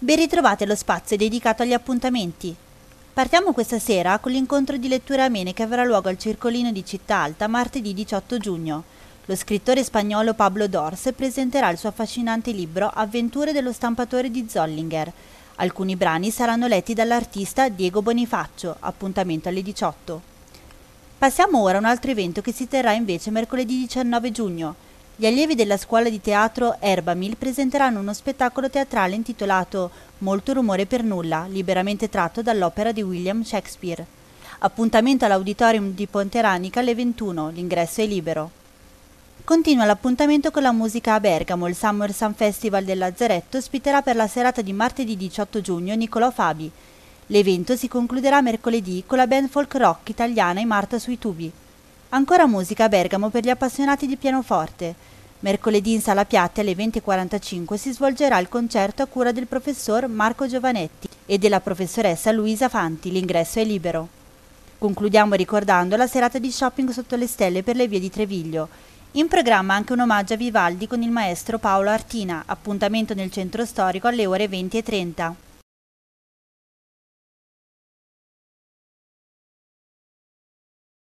Ben ritrovate lo spazio dedicato agli appuntamenti. Partiamo questa sera con l'incontro di letture amene che avrà luogo al Circolino di Città Alta martedì 18 giugno. Lo scrittore spagnolo Pablo Dors presenterà il suo affascinante libro Avventure dello stampatore di Zollinger. Alcuni brani saranno letti dall'artista Diego Bonifaccio, appuntamento alle 18. Passiamo ora a un altro evento che si terrà invece mercoledì 19 giugno. Gli allievi della scuola di teatro Erbamil presenteranno uno spettacolo teatrale intitolato Molto rumore per nulla, liberamente tratto dall'opera di William Shakespeare. Appuntamento all'Auditorium di Ponteranica alle 21, l'ingresso è libero. Continua l'appuntamento con la musica a Bergamo, il Summer Sun Festival del Lazzaretto ospiterà per la serata di martedì 18 giugno Niccolò Fabi. L'evento si concluderà mercoledì con la band folk rock italiana I Marta sui tubi. Ancora musica a Bergamo per gli appassionati di pianoforte. Mercoledì in Sala Piatti alle 20.45 si svolgerà il concerto a cura del professor Marco Giovanetti e della professoressa Luisa Fanti. L'ingresso è libero. Concludiamo ricordando la serata di shopping sotto le stelle per le vie di Treviglio. In programma anche un omaggio a Vivaldi con il maestro Paolo Artina, appuntamento nel centro storico alle ore 20.30.